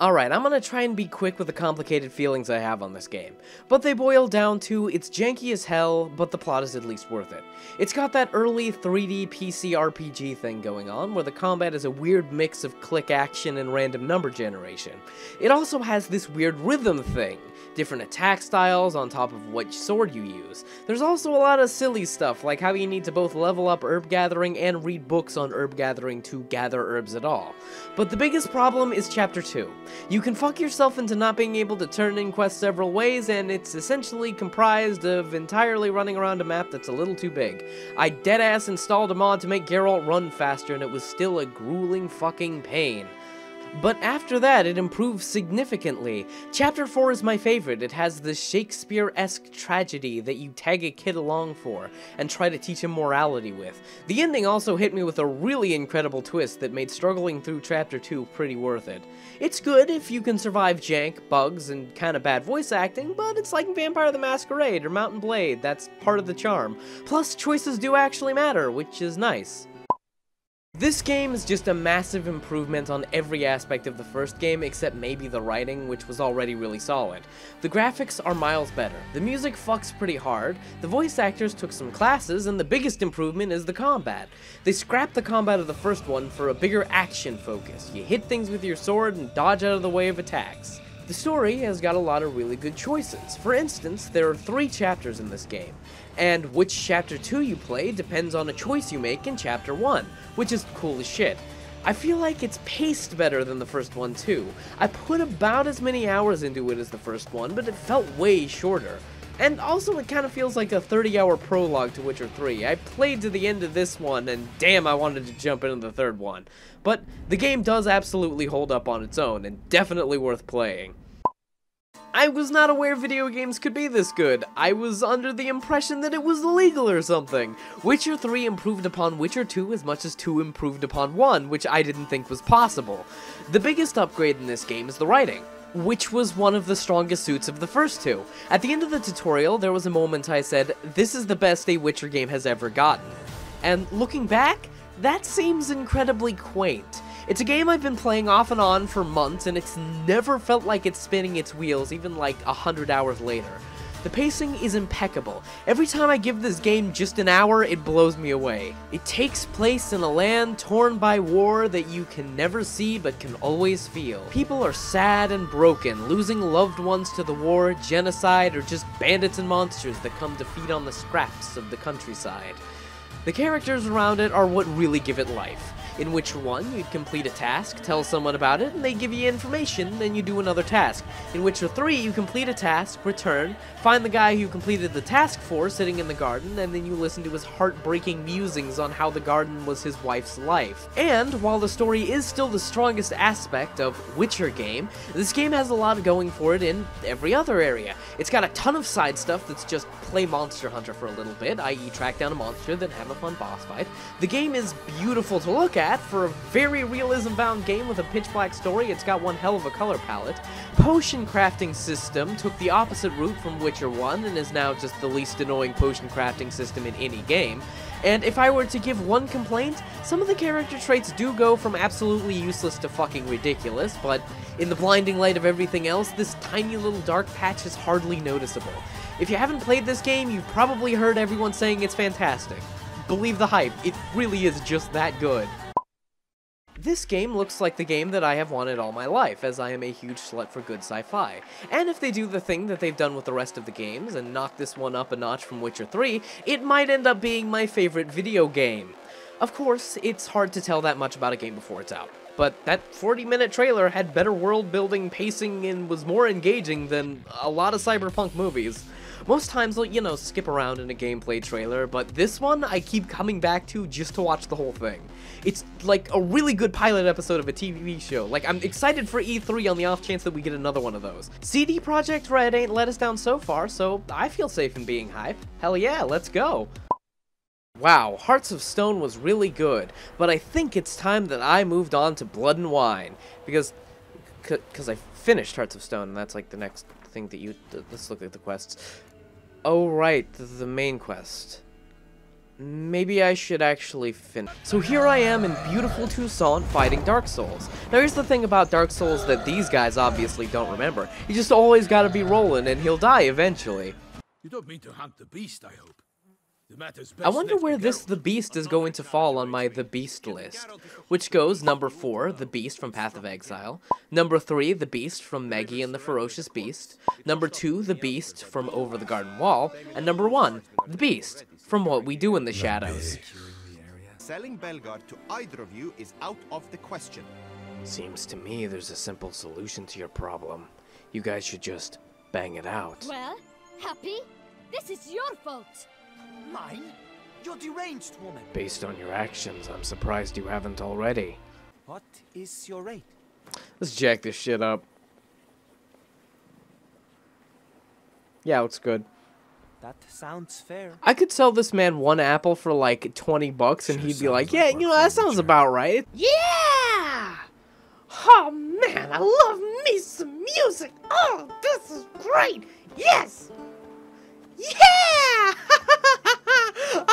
Alright, I'm gonna try and be quick with the complicated feelings I have on this game, but they boil down to it's janky as hell, but the plot is at least worth it. It's got that early 3D PC RPG thing going on, where the combat is a weird mix of click action and random number generation. It also has this weird rhythm thing, different attack styles on top of which sword you use. There's also a lot of silly stuff, like how you need to both level up herb gathering and read books on herb gathering to gather herbs at all. But the biggest problem is Chapter 2. You can fuck yourself into not being able to turn in quests several ways, and it's essentially comprised of entirely running around a map that's a little too big. I deadass installed a mod to make Geralt run faster, and it was still a grueling fucking pain. But after that, it improves significantly. Chapter 4 is my favorite. It has the Shakespeare-esque tragedy that you tag a kid along for and try to teach him morality with. The ending also hit me with a really incredible twist that made struggling through Chapter 2 pretty worth it. It's good if you can survive jank, bugs, and kinda bad voice acting, but it's like Vampire the Masquerade or Mount & Blade, that's part of the charm. Plus, choices do actually matter, which is nice. This game is just a massive improvement on every aspect of the first game except maybe the writing, which was already really solid. The graphics are miles better, the music fucks pretty hard, the voice actors took some classes, and the biggest improvement is the combat. They scrapped the combat of the first one for a bigger action focus. You hit things with your sword and dodge out of the way of attacks. The story has got a lot of really good choices. For instance, there are three chapters in this game, and which chapter 2 you play depends on a choice you make in chapter 1, which is cool as shit. I feel like it's paced better than the first one too. I put about as many hours into it as the first one, but it felt way shorter. And also it kind of feels like a 30 hour prologue to Witcher 3. I played to the end of this one and damn I wanted to jump into the third one. But the game does absolutely hold up on its own and definitely worth playing. I was not aware video games could be this good. I was under the impression that it was legal or something. Witcher 3 improved upon Witcher 2 as much as 2 improved upon 1, which I didn't think was possible. The biggest upgrade in this game is the writing which was one of the strongest suits of the first two. At the end of the tutorial, there was a moment I said, this is the best a Witcher game has ever gotten. And looking back, that seems incredibly quaint. It's a game I've been playing off and on for months, and it's never felt like it's spinning its wheels even like a hundred hours later. The pacing is impeccable. Every time I give this game just an hour, it blows me away. It takes place in a land torn by war that you can never see but can always feel. People are sad and broken, losing loved ones to the war, genocide, or just bandits and monsters that come to feed on the scraps of the countryside. The characters around it are what really give it life in which one you'd complete a task, tell someone about it, and they give you information, then you do another task. In Witcher 3, you complete a task, return, find the guy who completed the task for sitting in the garden, and then you listen to his heartbreaking musings on how the garden was his wife's life. And, while the story is still the strongest aspect of Witcher game, this game has a lot going for it in every other area. It's got a ton of side stuff that's just play Monster Hunter for a little bit, i.e. track down a monster, then have a fun boss fight. The game is beautiful to look at, for a very realism-bound game with a pitch-black story, it's got one hell of a color palette. Potion crafting system took the opposite route from Witcher 1 and is now just the least annoying potion crafting system in any game. And if I were to give one complaint, some of the character traits do go from absolutely useless to fucking ridiculous, but in the blinding light of everything else, this tiny little dark patch is hardly noticeable. If you haven't played this game, you've probably heard everyone saying it's fantastic. Believe the hype, it really is just that good. This game looks like the game that I have wanted all my life, as I am a huge slut for good sci-fi. And if they do the thing that they've done with the rest of the games, and knock this one up a notch from Witcher 3, it might end up being my favorite video game. Of course, it's hard to tell that much about a game before it's out. But that 40-minute trailer had better world-building, pacing, and was more engaging than a lot of cyberpunk movies. Most times I'll, you know, skip around in a gameplay trailer, but this one I keep coming back to just to watch the whole thing. It's like a really good pilot episode of a TV show. Like, I'm excited for E3 on the off chance that we get another one of those. CD Projekt Red ain't let us down so far, so I feel safe in being hype. Hell yeah, let's go. Wow, Hearts of Stone was really good, but I think it's time that I moved on to Blood and Wine, because because I finished Hearts of Stone, and that's like the next thing that you... Let's look at the quests. Oh, right, the, the main quest. maybe I should actually finish. So here I am in beautiful Toussaint fighting Dark Souls. Now here's the thing about Dark Souls that these guys obviously don't remember. You just always gotta be rolling and he'll die eventually. You don't mean to hunt the beast, I hope. The matter's I wonder where this The Beast is going to fall on my The Beast list, which goes number 4, The Beast from Path of Exile, number 3, The Beast from Maggie and the Ferocious Beast, number 2, The Beast from Over the Garden Wall, and number 1, The Beast from What We Do in the Shadows. Selling Belgaard to either of you is out of the question. Seems to me there's a simple solution to your problem. You guys should just bang it out. Well, happy? This is your fault. Mine? You're deranged, woman. Based on your actions, I'm surprised you haven't already. What is your rate? Let's jack this shit up. Yeah, looks good. That sounds fair. I could sell this man one apple for like 20 bucks and Sure he'd be like, like yeah, you know, that sounds witcher." about right. Yeah! Oh man, I love me some music. Oh, this is great. Yes! Yeah!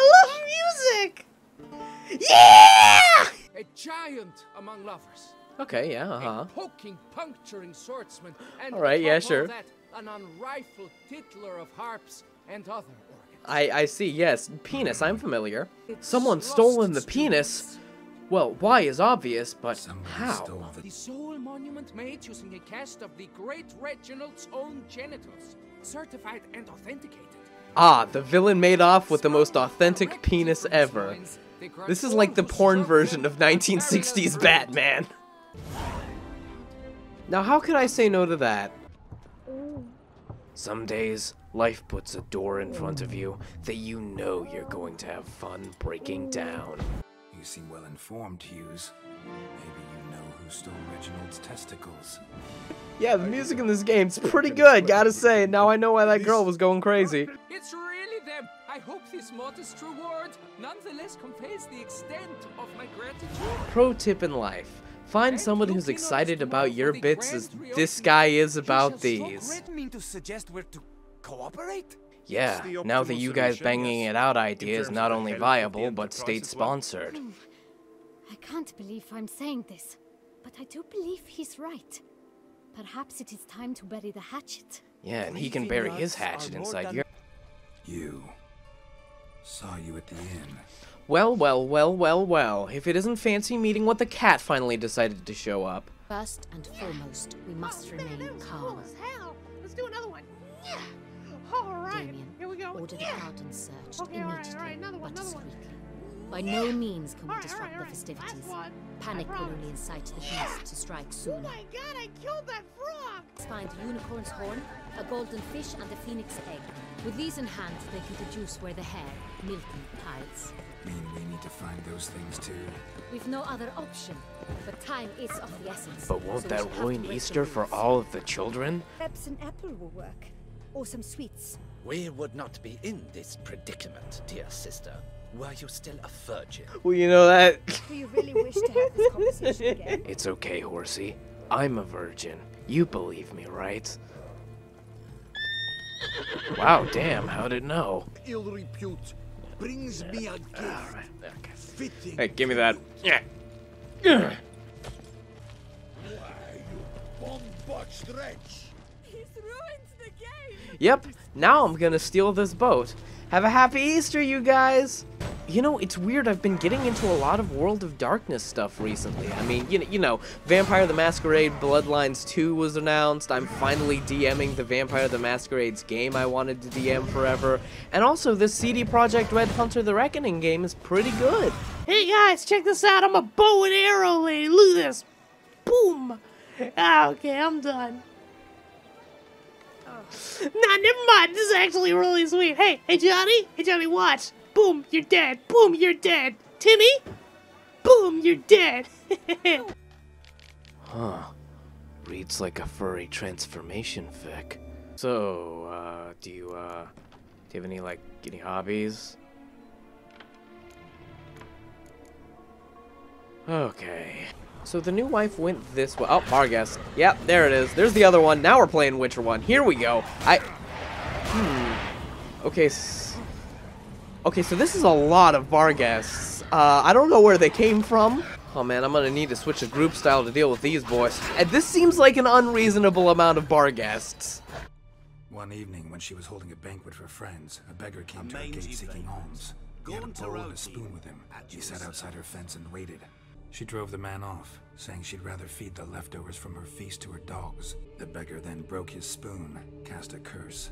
I love music. Yeah! A giant among lovers. Okay, yeah, uh-huh. A poking, puncturing swordsman. And All right, yeah, sure. That, an unrifled titler of harps and other organs. I, I see, yes. Penis, I'm familiar. It's Someone's lost stolen the its penis. Well, why is obvious, but Somebody how? stole the The sole monument made using a cast of the great Reginald's own genitals, certified and authenticated. Ah, the villain made off with the most authentic penis ever. This is like the porn version of 1960s Batman. Now, how could I say no to that? Some days, life puts a door in front of you that you know you're going to have fun breaking down. You seem well informed, Hughes. Maybe you know who stole Reginald's testicles. Yeah, the music in this game's pretty good, gotta say. Now I know why that girl was going crazy. It's really them. I hope this modest reward nonetheless conveys the extent of my gratitude. Pro tip in life. Find someone who's excited about your bits as this guy is about these. You mean to suggest we're to cooperate? Yeah, the now that optimal you guys banging yes. it out idea is not only health of the viable, but state as well. sponsored. I can't believe I'm saying this, but I do believe he's right. Perhaps it is time to bury the hatchet. Yeah, and he can bury his hatchet inside than- your. You. Saw you at the inn. Well, well, well, well, well. If it isn't fancy meeting what the cat finally decided to show up. First and foremost, we must remain calm. hell. Let's do another one. Yeah. All right. Damien, Here we go. order the yeah. garden searched Okay, all right, immediately, all right, another one, but another one. discreetly. By no means can we All right, all disrupt right, the festivities. Last one. Panic will only incite the beast to strike oh soon. Oh my god, I killed that frog. Find a unicorn's horn, a golden fish, and a phoenix egg. With these in hand, they can deduce where the hare, Milton, hides. Mean we need to find those things too. We've no other option, but time is of the essence. But won't so that shall have to ruin Easter for all of the children? Perhaps an apple will work. Or some sweets. We would not be in this predicament, dear sister, were you still a virgin. Well, you know that. Do you really wish to have this conversation again? It's okay, Horsey. I'm a virgin. You believe me, right? Wow, damn, how'd it know? Ill repute brings me a gift. Alright, okay. Fitting. Hey, give me that. Yeah. Bomb-botched wretch. He's ruined the game! Yep, now I'm gonna steal this boat. Have a happy Easter, you guys! You know, it's weird, I've been getting into a lot of World of Darkness stuff recently. I mean, you know, you know Vampire the Masquerade Bloodlines 2 was announced, I'm finally DMing the Vampire the Masquerade's game I wanted to DM forever, and also this CD Projekt Red Hunter the Reckoning game is pretty good. Hey guys, check this out, I'm a bow and arrow lady, look at this! Boom! Ah, okay, I'm done. Nah, never mind. This is actually really sweet. Hey, hey, Johnny. Hey, Johnny, watch. Boom, you're dead. Boom, you're dead. Timmy? Boom, you're dead. huh. Reads like a furry transformation fic. So, uh, do you, uh, do you have any, like, any hobbies? Okay. So the new wife went this way. Oh, Margus. Yep, there it is. There's the other one. Now we're playing Witcher 1. Here we go. I... Hmm. Okay, s- Okay, so this is a lot of bar guests. Uh, I don't know where they came from. Oh man, I'm gonna need to switch to group style to deal with these boys. And this seems like an unreasonable amount of bar guests. One evening, when she was holding a banquet for friends, a beggar came to her gate seeking alms. He had a bowl and a spoon with him. He sat outside her fence and waited. She drove the man off, saying she'd rather feed the leftovers from her feast to her dogs. The beggar then broke his spoon, cast a curse.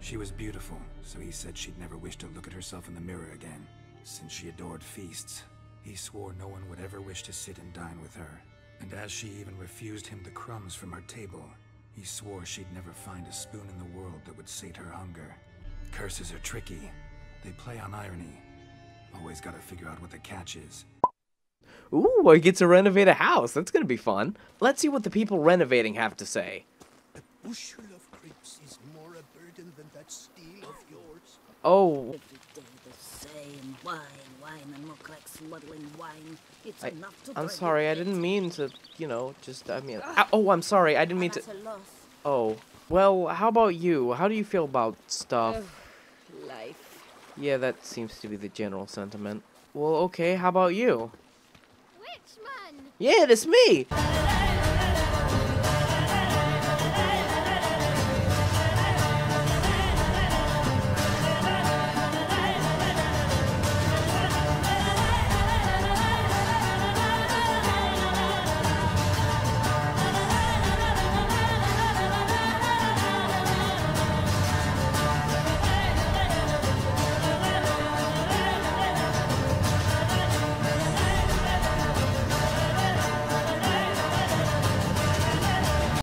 She was beautiful, so he said she'd never wish to look at herself in the mirror again. Since she adored feasts, he swore no one would ever wish to sit and dine with her. And as she even refused him the crumbs from her table, he swore she'd never find a spoon in the world that would sate her hunger. Curses are tricky. They play on irony. Always gotta figure out what the catch is. Ooh, I get to renovate a house. That's gonna be fun. Let's see what the people renovating have to say. bushel of grapes is more a burden than that steel of yours. Oh, Every day the same wine, wine, and look like smuggling wine. It's I, enough to I'm sorry. I didn't mean to, you know, just, I mean, ah, oh, I'm sorry. I didn't mean to. That's a loss. Oh, well, how about you? How do you feel about stuff? Life. Yeah, that seems to be the general sentiment. Well, okay, how about you? Yeah, that's me!